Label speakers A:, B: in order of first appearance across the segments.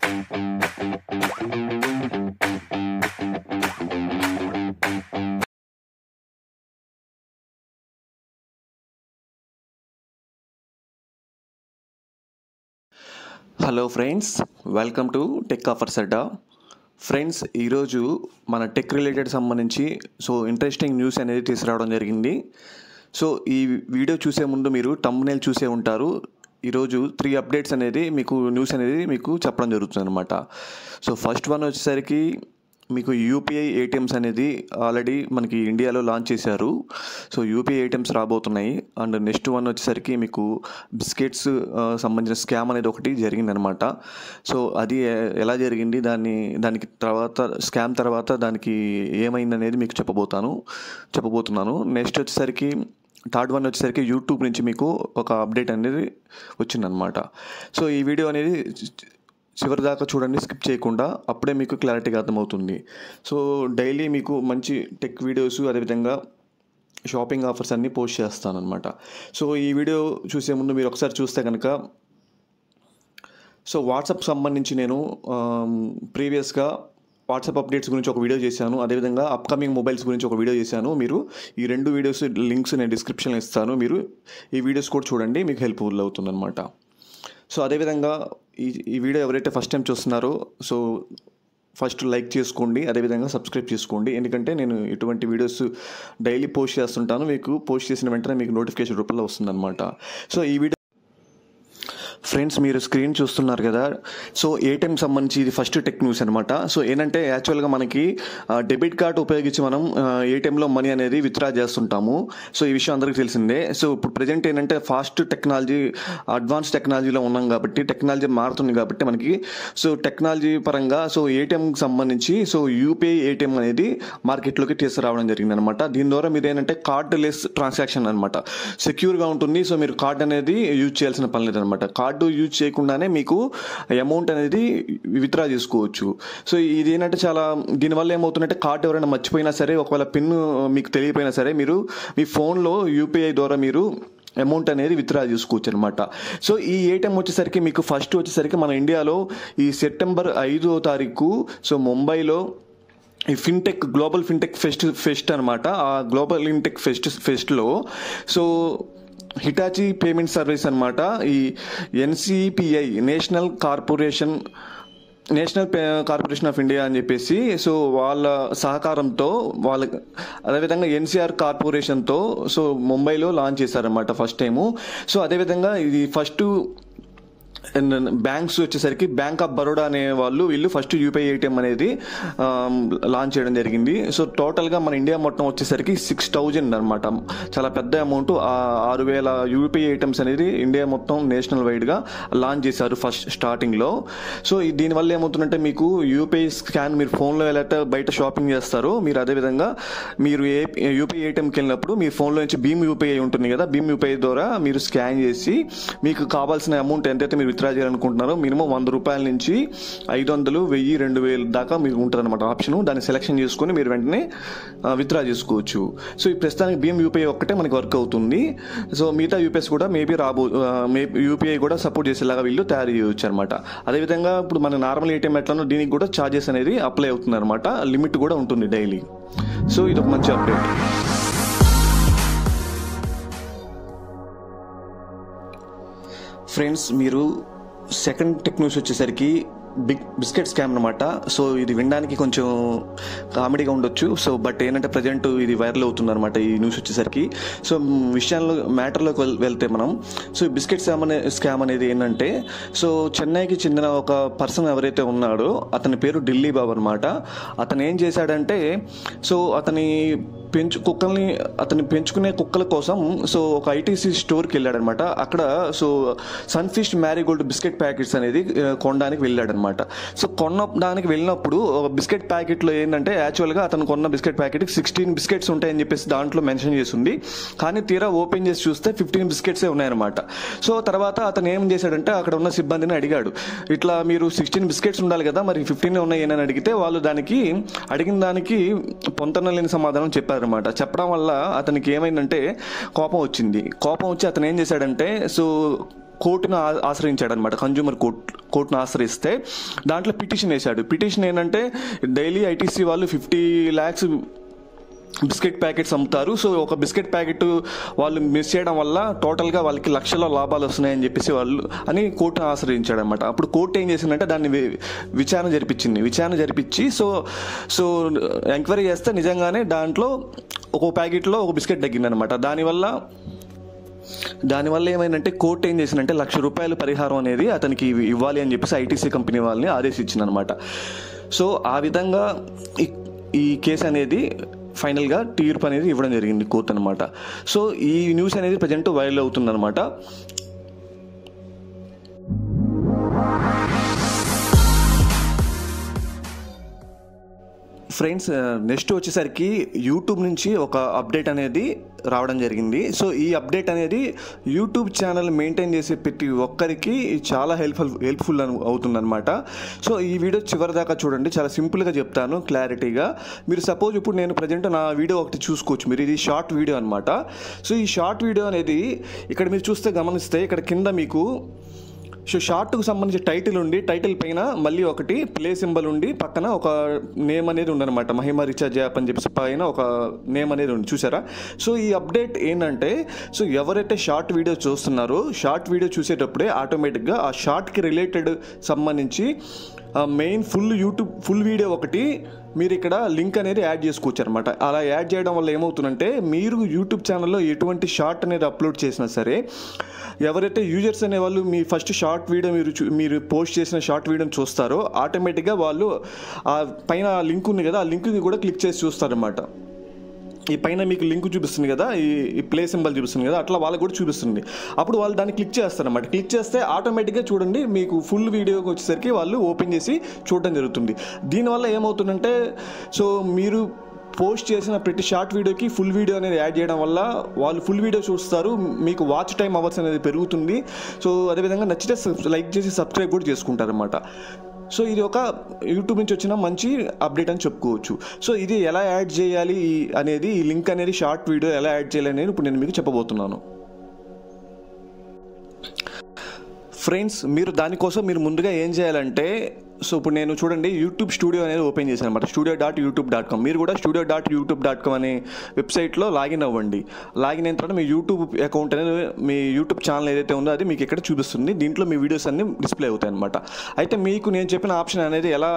A: Hello friends welcome to tech offers Adda friends ఈరోజు మన tech related సంబంధించి so interesting news అనేది తీసుకురావడం జరిగింది. సో ఈ వీడియో చూసే ముందు మీరు తమ్మునేల్ చూసే ఉంటారు. ఈరోజు త్రీ అప్డేట్స్ అనేది మీకు న్యూస్ అనేది మీకు చెప్పడం జరుగుతుంది అనమాట సో ఫస్ట్ వన్ వచ్చేసరికి మీకు యూపీఐ ఏటీఎమ్స్ అనేది ఆల్రెడీ మనకి ఇండియాలో లాంచ్ చేశారు. సో యూపీఐ ఏటీఎమ్స్ రాబోతున్నాయి. అండ్ నెక్స్ట్ వన్ వచ్చేసరికి మీకు బిస్కెట్స్ సంబంధించిన స్కామ్ అనేది ఒకటి జరిగిందనమాట సో అది ఎలా జరిగింది? దాన్ని దానికి తర్వాత స్కామ్ తర్వాత దానికి ఏమైంది అనేది మీకు చెప్పబోతాను చెప్పబోతున్నాను. నెక్స్ట్ వచ్చేసరికి థర్డ్ వన్ వచ్చేసరికి యూట్యూబ్ నుంచి మీకు ఒక అప్డేట్ అనేది వచ్చిందనమాట సో ఈ వీడియో అనేది చివరి దాకా చూడండి స్కిప్ చేయకుండా అప్పుడే మీకు క్లారిటీగా అర్థమవుతుంది. సో డైలీ మీకు మంచి టెక్ వీడియోస్ అదేవిధంగా షాపింగ్ ఆఫర్స్ అన్నీ పోస్ట్ చేస్తానమాట సో ఈ వీడియో చూసే ముందు మీరు ఒకసారి చూస్తే కనుక సో వాట్సాప్ సంబంధించి నేను ప్రీవియస్గా వాట్సాప్ అప్డేట్స్ గురించి ఒక వీడియో చేశాను. అదేవిధంగా అప్కమింగ్ మొబైల్స్ గురించి ఒక వీడియో చేశాను. మీరు ఈ రెండు వీడియోస్ లింక్స్ నేను డిస్క్రిప్షన్లో ఇస్తాను. మీరు ఈ వీడియోస్ కూడా చూడండి. మీకు హెల్ప్ఫుల్ అవుతుందన్నమాట. సో అదేవిధంగా ఈ ఈ వీడియో ఎవరైతే ఫస్ట్ టైం చూస్తున్నారో సో ఫస్ట్ లైక్ చేసుకోండి. అదేవిధంగా సబ్స్క్రైబ్ చేసుకోండి. ఎందుకంటే నేను ఇటువంటి వీడియోస్ డైలీ పోస్ట్ చేస్తుంటాను. మీకు పోస్ట్ చేసిన వెంటనే మీకు నోటిఫికేషన్ రూపంలో వస్తుందన్నమాట. సో ఈ వీడియో ఫ్రెండ్స్ మీరు స్క్రీన్ చూస్తున్నారు కదా. సో ఏటీఎం సంబంధించి ఇది ఫస్ట్ టెక్ న్యూస్ అనమాట సో ఏంటంటే యాక్చువల్గా మనకి డెబిట్ కార్డ్ ఉపయోగించి మనం ఏటీఎంలో మనీ అనేది విత్డ్రా చేస్తుంటాము. సో ఈ విషయం అందరికీ తెలిసిందే. సో ఇప్పుడు ప్రజెంట్ ఏంటంటే ఫాస్ట్ టెక్నాలజీ అడ్వాన్స్ టెక్నాలజీలో ఉన్నాం కాబట్టి టెక్నాలజీ మారుతుంది కాబట్టి మనకి సో టెక్నాలజీ పరంగా సో ఏటీఎంకి సంబంధించి సో యూపీఐ ఏటీఎం అనేది మార్కెట్లోకి తీసుకురావడం జరిగింది అనమాట దీని ద్వారా మీరు ఏంటంటే కార్డ్ లెస్ ట్రాన్సాక్షన్ అనమాట సెక్యూర్గా ఉంటుంది. సో మీరు కార్డ్ అనేది యూజ్ చేయాల్సిన పని లేదనమాట కార్డ్ కార్డు యూజ్ చేయకుండానే మీకు అమౌంట్ అనేది విత్డ్రా చేసుకోవచ్చు. సో ఇది ఏంటంటే చాలా దీనివల్ల ఏమవుతుందంటే కార్డు ఎవరైనా మర్చిపోయినా సరే ఒకవేళ పిన్ మీకు తెలియపోయినా సరే మీరు మీ ఫోన్లో యూపీఐ ద్వారా మీరు అమౌంట్ అనేది విత్డ్రా చేసుకోవచ్చు అనమాట సో ఈ ఏటీఎం వచ్చేసరికి మీకు ఫస్ట్ వచ్చేసరికి మన ఇండియాలో ఈ సెప్టెంబర్ ఐదో తారీఖు సో ముంబైలో ఈ fintech global fintech fest fest అనమాట ఆ గ్లోబల్ ఫిన్టెక్ ఫెస్ట్ ఫెస్ట్లో సో హిటాచి పేమెంట్ సర్వీస్ అనమాట ఈ NCPI national corporation national corporation of India అని చెప్పేసి సో వాళ్ళ సహకారంతో వాళ్ళ అదేవిధంగా ఎన్సీఆర్ కార్పొరేషన్తో సో ముంబైలో లాంచ్ చేశారనమాట ఫస్ట్ టైము. సో అదేవిధంగా ఇది ఫస్ట్ బ్యాంక్స్ వచ్చేసరికి బ్యాంక్ ఆఫ్ బరోడా అనే వాళ్ళు వీళ్ళు ఫస్ట్ యూపీఐ ఏటీఎం అనేది లాంచ్ చేయడం జరిగింది. సో టోటల్గా మన ఇండియా మొత్తం వచ్చేసరికి సిక్స్ థౌజండ్ అనమాట చాలా పెద్ద అమౌంట్. ఆరు వేల యూపీఐ ఏటీఎంస్ అనేది ఇండియా మొత్తం నేషనల్ వైడ్గా లాంచ్ చేశారు ఫస్ట్ స్టార్టింగ్లో సో దీనివల్ల ఏమవుతుందంటే మీకు యూపీఐ స్కాన్ మీరు ఫోన్లో ఎలా బయట షాపింగ్ చేస్తారో. మీరు అదేవిధంగా మీరు ఏ యూపీఐ ఏటీఎంకి వెళ్ళినప్పుడు మీ ఫోన్లో నుంచి భీమ్ యూపీఐ ఉంటుంది కదా భీమ్ యూపీఐ ద్వారా మీరు స్కాన్ చేసి మీకు కావాల్సిన అమౌంట్ ఎంతైతే మీరు విత్డ్రా చేయాలనుకుంటున్నారో మినిమం వంద రూపాయల నుంచి ఐదు వందలు వెయ్యి రెండు వేలు దాకా మీకు ఉంటుంది అనమాట ఆప్షన్. దాన్ని సెలెక్షన్ చేసుకొని మీరు వెంటనే విత్డ్రా చేసుకోవచ్చు. సో ఈ ప్రస్తుతానికి భీమ్ యూపీఐ ఒక్కటే మనకి వర్క్ అవుతుంది. సో మిగతా యూపీఎస్ కూడా మేబీ రాబో మే యూపీఐ కూడా సపోర్ట్ చేసేలాగా వీళ్ళు తయారు చేయవచ్చు అనమాట అదేవిధంగా ఇప్పుడు మన నార్మల్ ఏటీఎం ఎట్లనో దీనికి కూడా ఛార్జెస్ అనేది అప్లై అవుతుంది అనమాట లిమిట్ కూడా ఉంటుంది డైలీ. సో ఇది ఒక మంచి అప్డేట్ ఫ్రెండ్స్ మీరు సెకండ్ టెక్ న్యూస్ వచ్చేసరికి బిగ్ బిస్కెట్ స్కామ్ అనమాట సో ఇది వినడానికి కొంచెం కామెడీగా ఉండొచ్చు. సో బట్ ఏంటంటే ప్రజెంట్ ఇది వైరల్ అవుతుంది అనమాట ఈ న్యూస్ వచ్చేసరికి. సో విషయాల్లో మ్యాటర్లోకి వెళ్తే మనం సో ఈ బిస్కెట్ స్కామ్ అనే స్కామ్ అనేది ఏంటంటే సో చెన్నైకి చెందిన ఒక పర్సన్ ఎవరైతే ఉన్నాడో అతని పేరు ఢిల్లీ బాబు అనమాట అతను ఏం చేశాడంటే సో అతని పెంచు కుక్కల్ని అతన్ని పెంచుకునే కుక్కల కోసం సో ఒక ఐటీసీ స్టోర్కి వెళ్ళాడనమాట. అక్కడ so Sunfeast Marigold biscuit packets అనేది కొనడానికి వెళ్ళాడనమాట. సో కొనడానికి వెళ్ళినప్పుడు ఒక బిస్కెట్ ప్యాకెట్లో ఏంటంటే యాక్చువల్గా అతను కొన్న బిస్కెట్ ప్యాకెట్ సిక్స్టీన్ బిస్కెట్స్ ఉంటాయని చెప్పేసి దాంట్లో మెన్షన్ చేసింది కానీ తీరా ఓపెన్ చేసి చూస్తే ఫిఫ్టీన్ బిస్కెట్సే ఉన్నాయన్నమాట. సో తర్వాత అతను ఏం చేశాడంటే అక్కడ ఉన్న సిబ్బందిని అడిగాడు. ఇట్లా మీరు సిక్స్టీన్ బిస్కెట్స్ ఉండాలి కదా మరి ఫిఫ్టీన్ ఉన్నాయి అని అడిగితే వాళ్ళు దానికి అడిగిన దానికి పొంతన లేని సమాధానం చెప్పారనమాట చెప్పడం వల్ల అతనికి ఏమైందంటే కోపం వచ్చింది. కోపం వచ్చి అతను ఏం చేశాడంటే సో కోర్టును ఆశ్రయించాడు అనమాట కన్జ్యూమర్ కోర్ట్ కోర్టును ఆశ్రయిస్తే దాంట్లో పిటిషన్ వేశాడు. పిటిషన్ ఏంటంటే డైలీ ఐటీసీ వాళ్ళు ఫిఫ్టీ ల్యాక్స్ బిస్కెట్ ప్యాకెట్స్ అమ్ముతారు. సో ఒక బిస్కెట్ ప్యాకెట్ వాళ్ళు మిస్ చేయడం వల్ల టోటల్గా వాళ్ళకి లక్షల లాభాలు వస్తున్నాయని చెప్పేసి వాళ్ళు అని కోర్టును ఆశ్రయించాడు అనమాట అప్పుడు కోర్టు ఏం చేసిందంటే దాన్ని విచారణ జరిపించింది. విచారణ జరిపించి సో సో ఎంక్వైరీ చేస్తే నిజంగానే దాంట్లో ఒక ప్యాకెట్లో ఒక బిస్కెట్ తగ్గిందనమాట దానివల్ల దానివల్ల ఏమైందంటే కోర్టు ఏం చేసిందంటే లక్ష రూపాయల పరిహారం అనేది అతనికి ఇవ్వాలి అని చెప్పేసి ఐటీసీ కంపెనీ వాళ్ళని ఆదేశించిందనమాట సో ఆ విధంగా ఈ- ఈ కేసు అనేది ఫైనల్గా తీర్పు అనేది ఇవ్వడం జరిగింది కోర్టు అనమాట సో ఈ న్యూస్ అనేది ప్రజెంట్ వైరల్ అవుతుందన్నమాట. ఫ్రెండ్స్ నెక్స్ట్ వచ్చేసరికి యూట్యూబ్ నుంచి ఒక అప్డేట్ అనేది రావడం జరిగింది. సో ఈ అప్డేట్ అనేది యూట్యూబ్ ఛానల్ మెయింటైన్ చేసే ప్రతి ఒక్కరికి చాలా హెల్ప్ఫుల్ హెల్ప్ఫుల్ అవుతుందన్నమాట. సో ఈ వీడియో చివరి దాకా చూడండి. చాలా సింపుల్గా చెప్తాను క్లారిటీగా. మీరు సపోజ్ ఇప్పుడు నేను ప్రజెంట్ నా వీడియో ఒకటి చూసుకోవచ్చు. మీరు ఇది షార్ట్ వీడియో అనమాట సో ఈ షార్ట్ వీడియో అనేది ఇక్కడ మీరు చూస్తే గమనిస్తే ఇక్కడ కింద మీకు సో షార్ట్కు సంబంధించి టైటిల్ ఉండి టైటిల్ పైన మళ్ళీ ఒకటి ప్లే సింబల్ ఉండి పక్కన ఒక నేమ్ అనేది ఉండనమాట మహిమ రీఛార్జ్ యాప్ అని చెప్పేసి పైన ఒక నేమ్ అనేది ఉంది. చూసారా? సో ఈ అప్డేట్ ఏంటంటే సో ఎవరైతే షార్ట్ వీడియో చూస్తున్నారో షార్ట్ వీడియో చూసేటప్పుడే ఆటోమేటిక్గా ఆ షార్ట్కి రిలేటెడ్ సంబంధించి main full YouTube full video ఒకటి మీరు ఇక్కడ లింక్ అనేది యాడ్ చేసుకోవచ్చు అనమాట అలా యాడ్ చేయడం వల్ల ఏమవుతుందంటే మీరు యూట్యూబ్ ఛానల్లో ఎటువంటి షార్ట్ అనేది అప్లోడ్ చేసినా సరే ఎవరైతే యూజర్స్ అనే వాళ్ళు మీ ఫస్ట్ షార్ట్ వీడియో మీరు చూ- మీరు పోస్ట్ చేసిన షార్ట్ వీడియోని చూస్తారో ఆటోమేటిక్గా వాళ్ళు ఆ పైన లింక్ ఉంది కదా ఆ లింక్ని కూడా క్లిక్ చేసి చూస్తారనమాట ఈ పైన మీకు లింక్ చూపిస్తుంది కదా ఈ ప్లే సింబల్ చూపిస్తుంది కదా అట్లా వాళ్ళకి కూడా చూపిస్తుంది. అప్పుడు వాళ్ళు దాన్ని క్లిక్ చేస్తారన్నమాట. క్లిక్ చేస్తే ఆటోమేటిక్గా చూడండి మీకు ఫుల్ వీడియోకి వచ్చేసరికి వాళ్ళు ఓపెన్ చేసి చూడడం జరుగుతుంది. దీనివల్ల ఏమవుతుందంటే సో మీరు పోస్ట్ చేసిన ప్రతి షార్ట్ వీడియోకి ఫుల్ వీడియో అనేది యాడ్ చేయడం వల్ల వాళ్ళు ఫుల్ వీడియో చూస్తారు మీకు వాచ్ టైం అవర్స్ అనేది పెరుగుతుంది. సో అదేవిధంగా నచ్చితే లైక్ చేసి సబ్స్క్రైబ్ కూడా చేసుకుంటారన్నమాట. సో ఇది ఒక యూట్యూబ్ నుంచి వచ్చిన మంచి అప్డేట్ అని చెప్పుకోవచ్చు. సో ఇది ఎలా యాడ్ చేయాలి అనేది ఈ లింక్ అనేది షార్ట్ వీడియో ఎలా యాడ్ చేయాలి అనేది ఇప్పుడు నేను మీకు చెప్పబోతున్నాను. ఫ్రెండ్స్ మీరు దానికోసం మీరు ముందుగా ఏం చేయాలంటే సో ఇప్పుడు నేను చూడండి యూట్యూబ్ స్టూడియో అనేది ఓపెన్ చేశాను అనమాట studio dot YouTube dot com మీరు కూడా studio dot YouTube dot com అనే వెబ్సైట్లో లాగిన్ అవ్వండి. లాగిన్ అయిన తర్వాత మీ యూట్యూబ్ అకౌంట్ అనేది మీ యూట్యూబ్ ఛానల్ ఏదైతే ఉందో అది మీకు ఇక్కడ చూపిస్తుంది. దీంట్లో మీ వీడియోస్ అన్ని డిస్ప్లే అవుతాయి అనమాట అయితే మీకు నేను చెప్పిన ఆప్షన్ అనేది ఎలా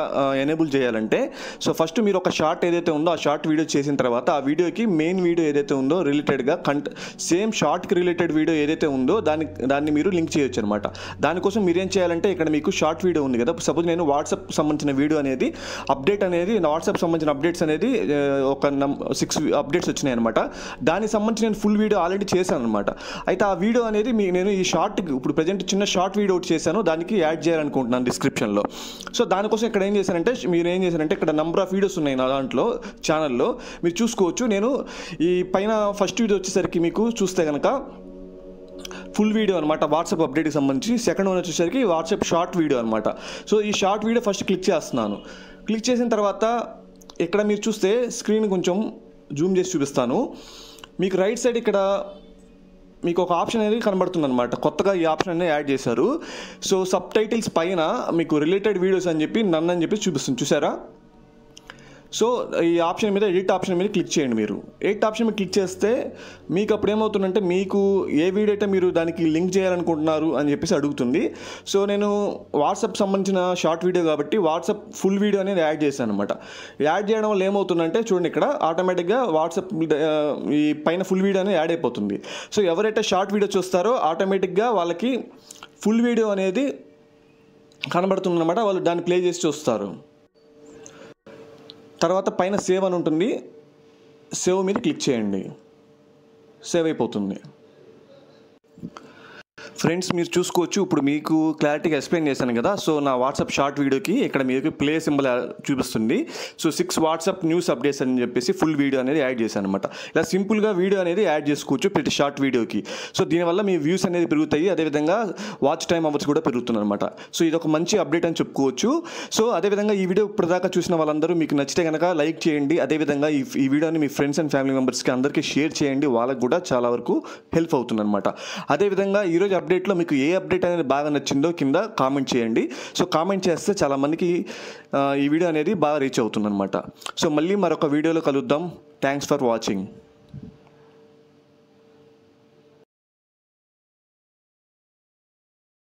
A: ఎనేబుల్ చేయాలంటే సో ఫస్ట్ మీరు ఒక షార్ట్ ఏదైతే ఉందో ఆ షార్ట్ వీడియో చేసిన తర్వాత ఆ వీడియోకి మెయిన్ వీడియో ఏదైతే ఉందో రిలేటెడ్గా కంట సేమ్ షార్ట్కి రిలేటెడ్ వీడియో ఏదైతే ఉందో దాన్ని దాన్ని మీరు లింక్ చేయొచ్చు అనమాట దానికోసం మీరేం చేయాలంటే ఇక్కడ మీకు షార్ట్ వీడియో ఉంది కదా. సపోజ్ నేను వాట్సాప్ సంబంధించిన వీడియో అనేది అప్డేట్ అనేది వాట్సాప్ సంబంధించిన అప్డేట్స్ అనేది ఒక సిక్స్ అప్డేట్స్ వచ్చినాయి అనమాట దానికి సంబంధించి నేను ఫుల్ వీడియో ఆల్రెడీ చేశాను అనమాట అయితే ఆ వీడియో అనేది మీ నేను ఈ షార్ట్ ఇప్పుడు ప్రజెంట్ చిన్న షార్ట్ వీడియో ఒకటి చేశాను దానికి యాడ్ చేయాలనుకుంటున్నాను డిస్క్రిప్షన్లో. సో దానికోసం ఇక్కడ ఏం చేశానంటే మీరు ఏం చేశారంటే ఇక్కడ నెంబర్ ఆఫ్ వీడియోస్ ఉన్నాయి నా దాంట్లో ఛానల్లో మీరు చూసుకోవచ్చు నేను ఈ పైన ఫస్ట్ వీడియో వచ్చేసరికి మీకు చూస్తే కనుక ఫుల్ వీడియో అనమాట వాట్సాప్ అప్డేట్కి సంబంధించి. సెకండ్ వన్ వచ్చేసరికి వాట్సాప్ షార్ట్ వీడియో అనమాట సో ఈ షార్ట్ వీడియో ఫస్ట్ క్లిక్ చేస్తున్నాను. క్లిక్ చేసిన తర్వాత ఇక్కడ మీరు చూస్తే స్క్రీన్ కొంచెం జూమ్ చేసి చూపిస్తాను. మీకు రైట్ సైడ్ ఇక్కడ మీకు ఒక ఆప్షన్ అనేది కనబడుతుంది అనమాట కొత్తగా ఈ ఆప్షన్ అనేది యాడ్ చేశారు. సో సబ్ టైటిల్స్ పైన మీకు రిలేటెడ్ వీడియోస్ అని చెప్పి నన్ను అని చెప్పి చూపిస్తుంది. చూసారా? సో ఈ ఆప్షన్ మీద ఎడిట్ ఆప్షన్ మీద క్లిక్ చేయండి మీరు. ఎడిట్ ఆప్షన్ మీద క్లిక్ చేస్తే మీకు అప్పుడు ఏమవుతుందంటే మీకు ఏ వీడియో అయితే మీరు దానికి లింక్ చేయాలనుకుంటున్నారు అని చెప్పేసి అడుగుతుంది. సో నేను వాట్సాప్ సంబంధించిన షార్ట్ వీడియో కాబట్టి వాట్సాప్ ఫుల్ వీడియో అనేది యాడ్ చేశాను అనమాట యాడ్ చేయడం వల్ల ఏమవుతుందంటే చూడండి ఇక్కడ ఆటోమేటిక్గా వాట్సాప్ ఈ పైన ఫుల్ వీడియో అనేది యాడ్ అయిపోతుంది. సో ఎవరైతే షార్ట్ వీడియో చూస్తారో ఆటోమేటిక్గా వాళ్ళకి ఫుల్ వీడియో అనేది కనబడుతుందన్నమాట. వాళ్ళు దాన్ని ప్లే చేసి చూస్తారు. తర్వాత పైన సేవ్ అని ఉంటుంది. సేవ్ మీద క్లిక్ చేయండి. సేవ్ అయిపోతుంది. ఫ్రెండ్స్ మీరు చూసుకోవచ్చు. ఇప్పుడు మీకు క్లారిటీగా ఎక్స్ప్లెయిన్ చేశాను కదా. సో నా వాట్సాప్ షార్ట్ వీడియోకి ఇక్కడ మీకు ప్లే సింబల్ చూపిస్తుంది. So six WhatsApp news updates అని చెప్పేసి ఫుల్ వీడియో అనేది యాడ్ చేశాను అనమాట ఇలా సింపుల్గా వీడియో అనేది యాడ్ చేసుకోవచ్చు ప్రతి షార్ట్ వీడియోకి సో దీనివల్ల మీ వ్యూస్ అనేది పెరుగుతాయి. అదేవిధంగా వాచ్ టైం అవర్స్ కూడా పెరుగుతుంది అనమాట సో ఇది ఒక మంచి అప్డేట్ అని చెప్పుకోవచ్చు. సో అదేవిధంగా ఈ వీడియో ఇప్పటిదాకా చూసిన వాళ్ళందరూ మీకు నచ్చితే కనుక లైక్ చేయండి. అదేవిధంగా ఈ ఈ వీడియోని మీ ఫ్రెండ్స్ అండ్ ఫ్యామిలీ మెంబర్స్కి అందరికీ షేర్ చేయండి. వాళ్ళకి కూడా చాలా వరకు హెల్ప్ అవుతుంది అనమాట అదేవిధంగా ఈరోజు అప్డేట్ అప్డేట్లో మీకు ఏ అప్డేట్ అనేది బాగా నచ్చిందో కింద కామెంట్ చేయండి. సో కామెంట్ చేస్తే చాలామందికి ఈ వీడియో అనేది బాగా రీచ్ అవుతుందన్నమాట. సో మళ్ళీ మరొక వీడియోలో కలుద్దాం. Thanks for watching